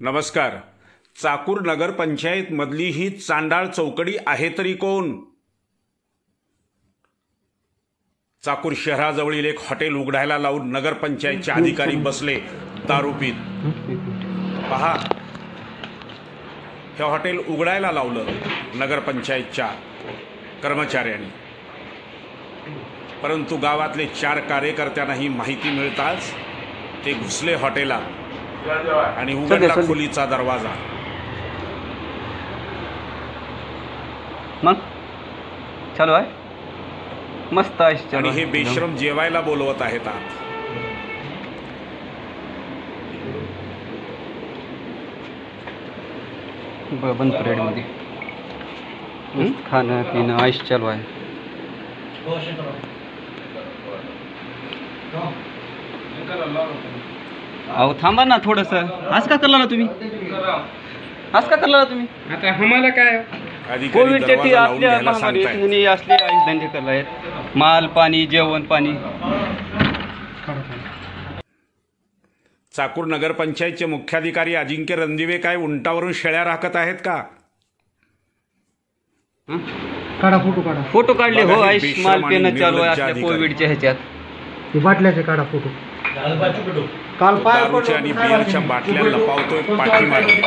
नमस्कार. चाकूर नगरपंचायतमधली ही चांडाळ चौकडी आहे तरी कोण? चाकूर शहराजवळील एक हॉटेल उघडायला लावून नगरपंचायतचे अधिकारी बसले दारूपीत. पहा. हे हॉटेल उघडायला लावलं नगरपंचायतच्या कर्मचाऱ्यांनी. परंतु गावातले चार कार्यकर्त्यांनाही माहिती मिळताच ते घुसले हॉटेलात. आणि उघडला खोलीचा दरवाजा. मग? चालू आहे? मस्त आहे चालू आणि. हे बेश्रम जेवायला बोलवत आहेत आत. ब- बंद पिरियडमध्ये मस्त खाणं पिणं आयुष चालू आहे. अहो थांबा ना थोडस. आज का करला ना तुम्ही? आज का करला ना तुम्ही? आता आम्हाला काय? कोविडच्या लावून असल्या महामारी ह्यांनी असले धंदे करला आहेत. माल पाणी जेवण पाणी. चाकूर नगरपंचायतचे मुख्याधिकारी अजिंक्य रणदिवे काय उंटावरून शेळ्या राखत आहेत का? हं? काढा फोटो काढा. फोटो काढले हो बघा, हे आयुष बेशरम माल आणि पिणं चालू आहे अधिकारी. कोविडच्या ह्याच्यात. ते बाटल्याचे काढा फोटो. काल पाय दारूच्या आणि बिअरच्या बाटल्या लपावतोय पाठीमागे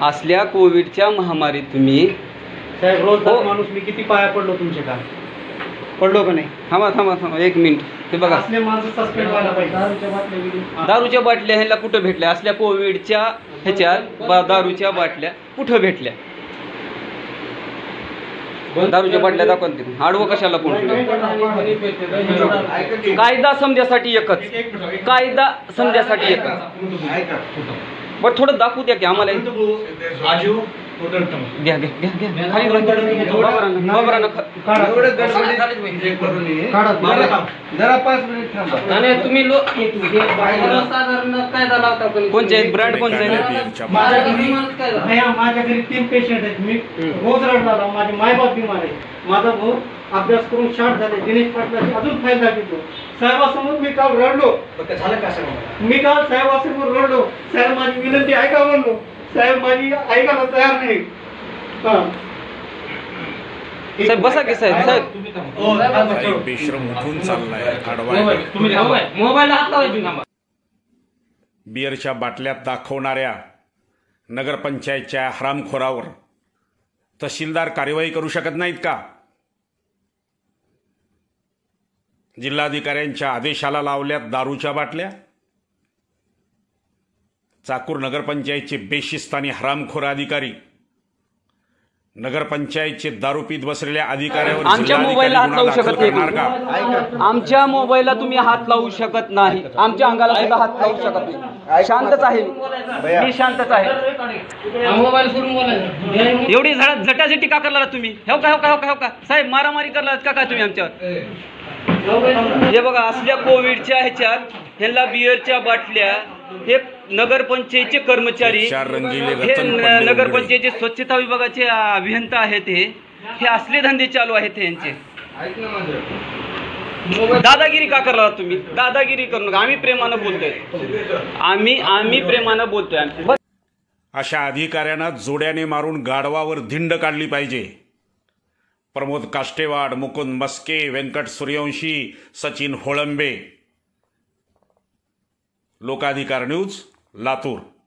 असल्या कोविडच्या महामारीत तुम्ही साहेब रोज हो. माणूस मी किती पाया पडलो तुमच्या काल पडलो का नाही? थांबा थांबा थांबा एक मिनिट. ते बघा. असले माणसं सस्पेंड व्हायला पाहिजे. दारूच्या बाटल्या गेली. दारूच्या बाटल्या ह्याला कुठं भेटल्या? असल्या कोविडच्या ह्याच्यात बा- दारूच्या बाटल्या कुठं भेटल्या? दारूच्या बाटल्या दाखवून ना आडवं कशाला कोण कायदा समजासाठी एकच. कायदा समजासाठी एकच. बरं थोडं दाखवू द्या की आम्हाला घ्या घ्या घ्या घ्या. खाली घ्या. बाबरानं- बाबरानं खा- जरा पाच मिनिट थांबा. तुम्ही लोक कायदा लावता कोणचे आहेत? ब्रँड आहेत? माझ्या. घरी माझ्या घरी तीन पेशंट आहेत. मी रोज रडला माझे मायबाप बिमार आहे. माझा भाऊ अभ्यास करून शार्ट झाले. दिनेश पाटलाची अजून फायदा घेतो साहेबासमोर मी काल रडलो. मी काल साहेबासमोर रडलो. साहेब माझी विनंती ऐका म्हणलो? साहेब माझी ऐकायला तयार नाही. हा. साहेब बसा की साहेब साहेब. हो, थांबा, बेश्रम उठून चाललाय आडवायला मोबाईल हात लावायची बिअरच्या बाटल्यात दाखवणाऱ्या नगरपंचायतच्या हरामखोरावर तहसीलदार कार्यवाही करू शकत नाहीत का? जिल्हाधिकाऱ्यांच्या आदेशाला लावल्यात दारूच्या बाटल्या? चाकूर नगरपंचायतचे बेशिस्तानी हरामखोर अधिकारी. नगरपंचायतचे दारू पीत बसलेल्या अधिकाऱ्यावर आमच्या मोबाईलला हात गुन्हा लावू शकत नाही. करणार आमच्या मोबाईलला तुम्ही हात लावू शकत नाही. आमच्या अंगाला सुद्धा हात लावू शकत नाही. शांतच आहे. मी. शांतच आहे. मोबाईल एवढी झट झटाझटी का करला तुम्ही? हेव का हेव का हेव का हेव का? साहेब मारामारी करला का काय तुम्ही आमच्यावर? हे बघा असल्या कोविडच्या ह्याच्यात ह्यांना बिअरच्या बाटल्या हे नगरपंचायतचे कर्मचारी चार रंगीले हे रतन नगरपंचायतचे स्वच्छता विभागाचे अभियंता आहेत हे हे असले धंदे चालू आहेत हे यांचे. दादागिरी का करला तुम्ही? दादागिरी करू नका. आम्ही प्रेमानं बोलतोय. आम्ही आम्ही प्रेमानं बोलतोय. आम्ही. बस अशा अधिकाऱ्यांना जोड्याने मारून गाढवावर धिंड काढली पाहिजे. Pramod Kashtewad Mukund Maske Venkat Suryavanshi Sachin Holambe. Lokadhikar news Latour.